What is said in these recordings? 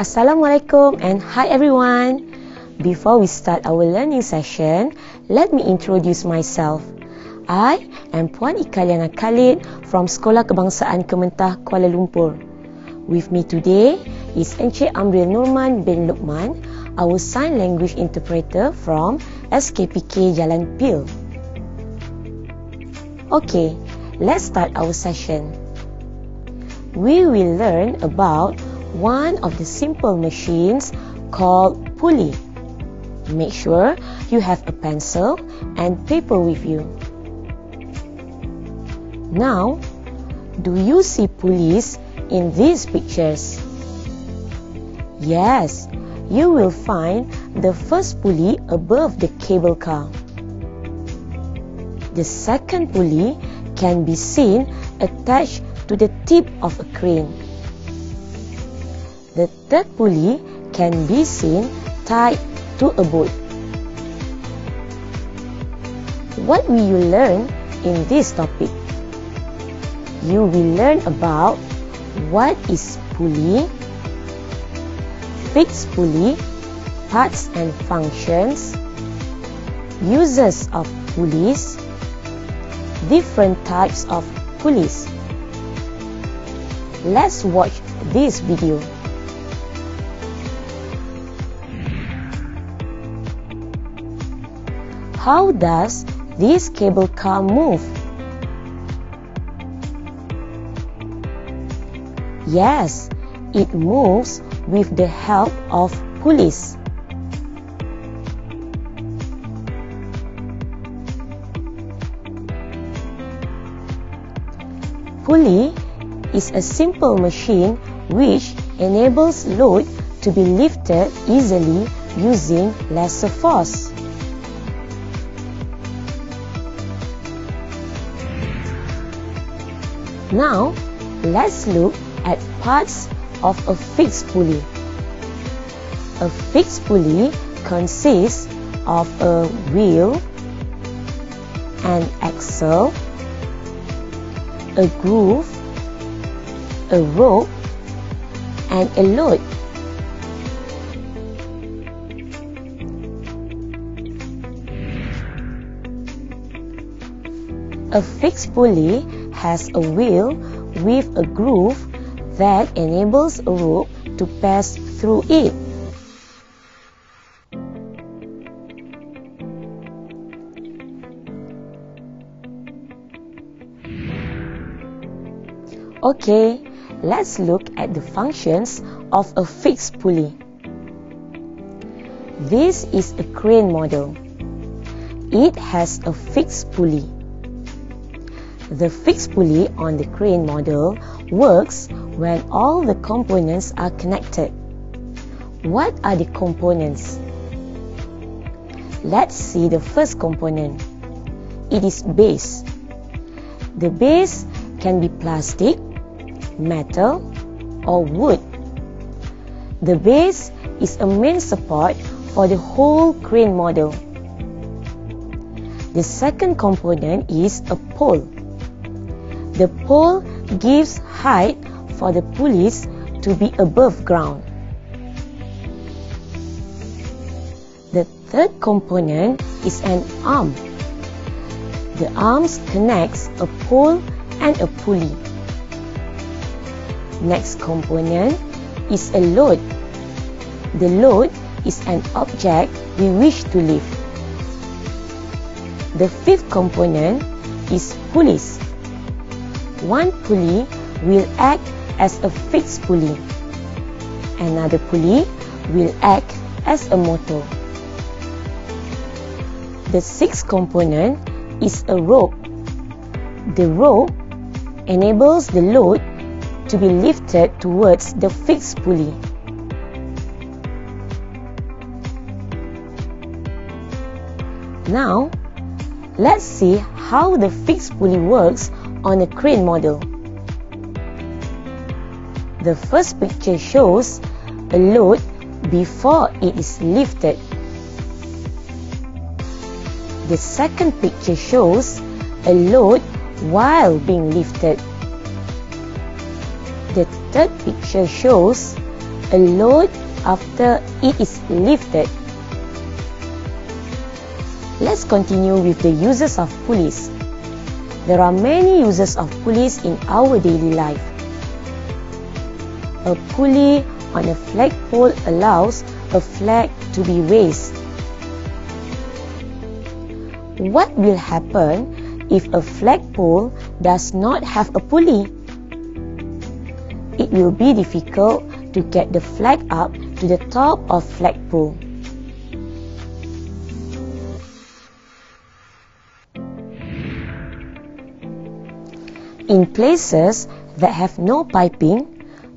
Assalamualaikum and hi everyone. Before we start our learning session, let me introduce myself. I am Puan Ikaliana Khalid from Sekolah Kebangsaan Kementah Kuala Lumpur. With me today is Encik Amril Nurman bin Lukman, our sign language interpreter from SKPK Jalan Pil. Okay, let's start our session. We will learn about one of the simple machines called pulley. Make sure you have a pencil and paper with you. Now, do you see pulleys in these pictures? Yes, you will find the first pulley above the cable car. The second pulley can be seen attached to the tip of a crane. Third pulley can be seen tied to a boat. What will you learn in this topic? You will learn about what is pulley, fixed pulley, parts and functions, uses of pulleys, different types of pulleys. Let's watch this video. How does this cable car move? Yes, it moves with the help of pulleys. Pulley is a simple machine which enables load to be lifted easily using lesser force. Now, let's look at parts of a fixed pulley. A fixed pulley consists of a wheel, an axle, a groove, a rope, and a load. A fixed pulley has a wheel with a groove that enables a rope to pass through it. Okay, let's look at the functions of a fixed pulley. This is a crane model. It has a fixed pulley. The fixed pulley on the crane model works when all the components are connected. What are the components? Let's see the first component. It is base. The base can be plastic, metal, or wood. The base is a main support for the whole crane model. The second component is a pole. The pole gives height for the pulleys to be above ground. The third component is an arm. The arms connects a pole and a pulley. Next component is a load. The load is an object we wish to lift. The fifth component is pulleys. One pulley will act as a fixed pulley. Another pulley will act as a motor. The sixth component is a rope. The rope enables the load to be lifted towards the fixed pulley. Now, let's see how the fixed pulley works on a crane model. The first picture shows a load before it is lifted. The second picture shows a load while being lifted. The third picture shows a load after it is lifted. Let's continue with the uses of pulleys. There are many uses of pulleys in our daily life. A pulley on a flagpole allows a flag to be raised. What will happen if a flagpole does not have a pulley? It will be difficult to get the flag up to the top of flagpole. In places that have no piping,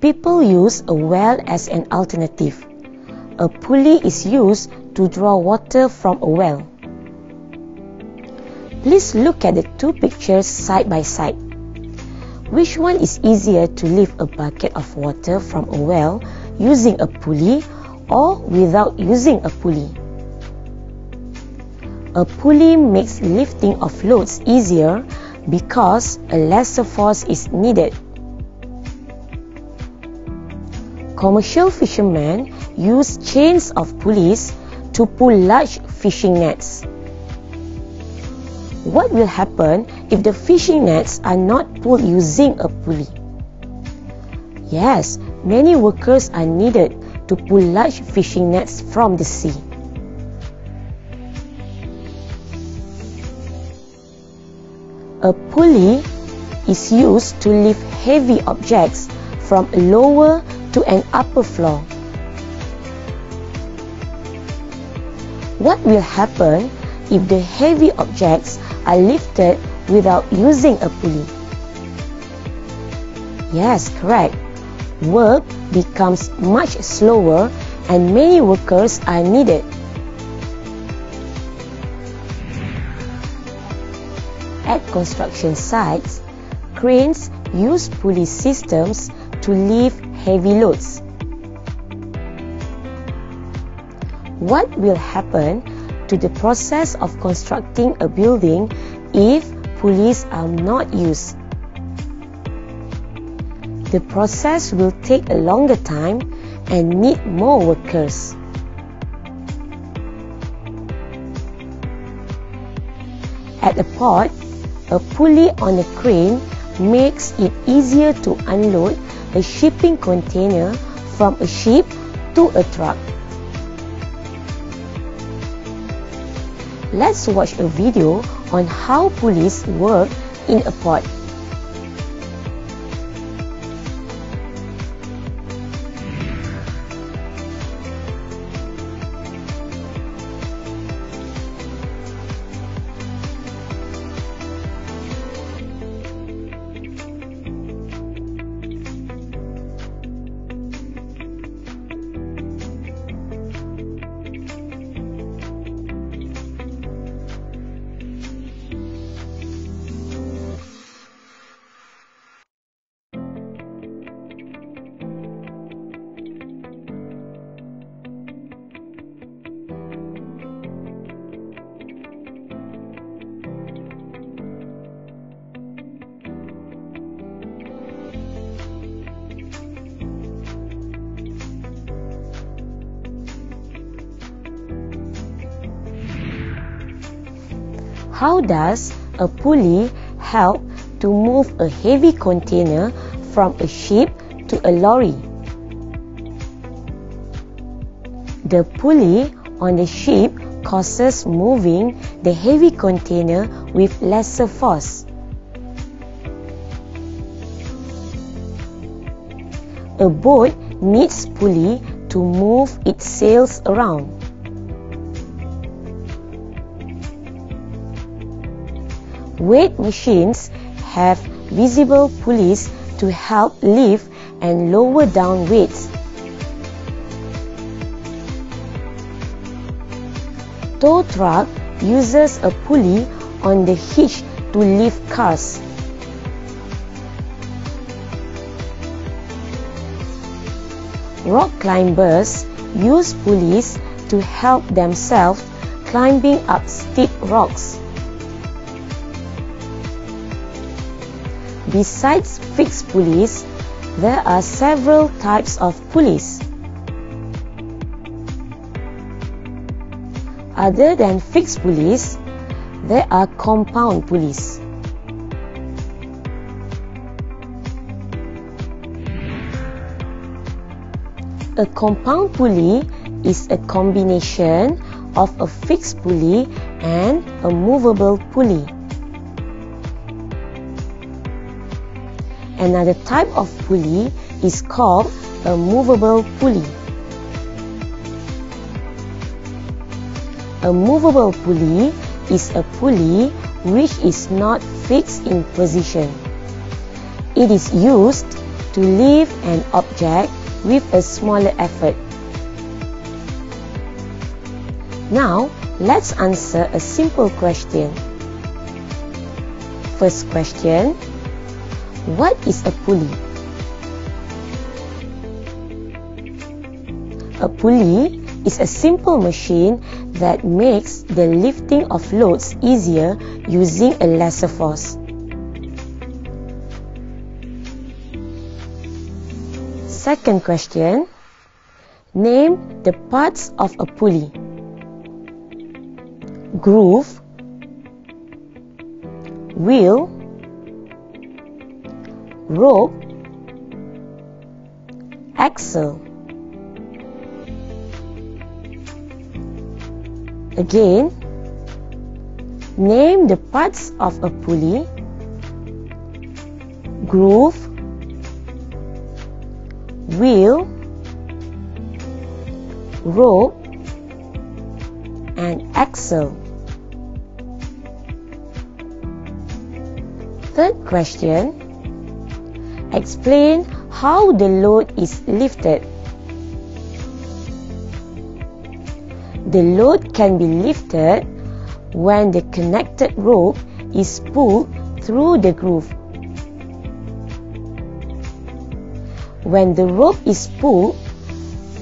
people use a well as an alternative. A pulley is used to draw water from a well. Please look at the two pictures side by side. Which one is easier to lift a bucket of water from a well using a pulley or without using a pulley? A pulley makes lifting of loads easier because a lesser force is needed. Commercial fishermen use chains of pulleys to pull large fishing nets. What will happen if the fishing nets are not pulled using a pulley? Yes, many workers are needed to pull large fishing nets from the sea. A pulley is used to lift heavy objects from a lower to an upper floor. What will happen if the heavy objects are lifted without using a pulley? Yes, correct. Work becomes much slower and many workers are needed. At construction sites, cranes use pulley systems to lift heavy loads. What will happen to the process of constructing a building if pulleys are not used? The process will take a longer time and need more workers. At a port, a pulley on a crane makes it easier to unload a shipping container from a ship to a truck. Let's watch a video on how pulleys work in a port. How does a pulley help to move a heavy container from a ship to a lorry? The pulley on the ship causes moving the heavy container with lesser force. A boat needs pulley to move its sails around. Weight machines have visible pulleys to help lift and lower down weights. Tow truck uses a pulley on the hitch to lift cars. Rock climbers use pulleys to help themselves climbing up steep rocks. Besides fixed pulleys, there are several types of pulleys. Other than fixed pulleys, there are compound pulleys. A compound pulley is a combination of a fixed pulley and a movable pulley. Another type of pulley is called a movable pulley. A movable pulley is a pulley which is not fixed in position. It is used to lift an object with a smaller effort. Now, let's answer a simple question. First question What is a pulley? A pulley is a simple machine that makes the lifting of loads easier using a lesser force. Second question Name the parts of a pulley groove, wheel, rope, axle. Again, name the parts of a pulley, groove, wheel, rope, and axle. Third question Explain how the load is lifted. The load can be lifted when the connected rope is pulled through the groove. When the rope is pulled,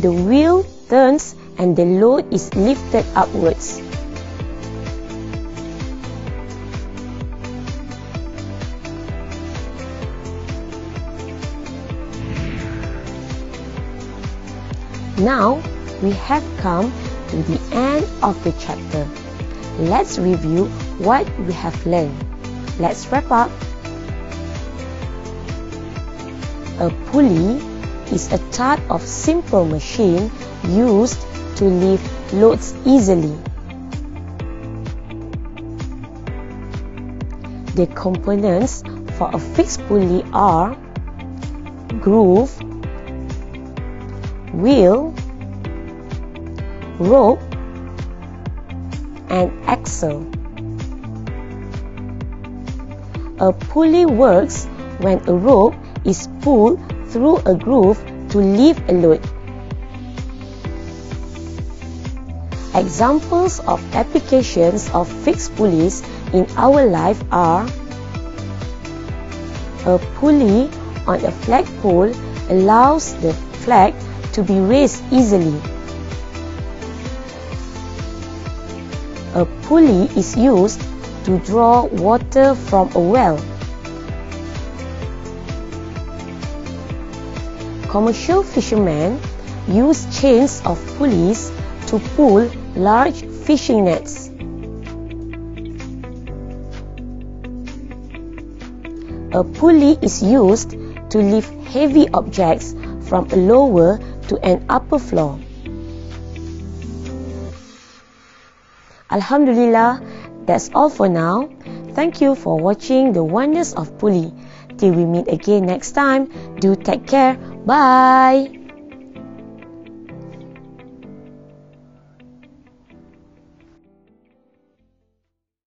the wheel turns and the load is lifted upwards. Now we have come to the end of the chapter. Let's review what we have learned. Let's wrap up. A pulley is a type of simple machine used to lift loads easily. The components for a fixed pulley are groove, wheel, rope, and axle. A pulley works when a rope is pulled through a groove to lift a load. Examples of applications of fixed pulleys in our life are a pulley on a flagpole allows the flag to be raised easily. A pulley is used to draw water from a well. Commercial fishermen use chains of pulleys to pull large fishing nets. A pulley is used to lift heavy objects from a lower to an upper floor. Alhamdulillah, that's all for now. Thank you for watching the wonders of pulley. Till we meet again next time, do take care. Bye.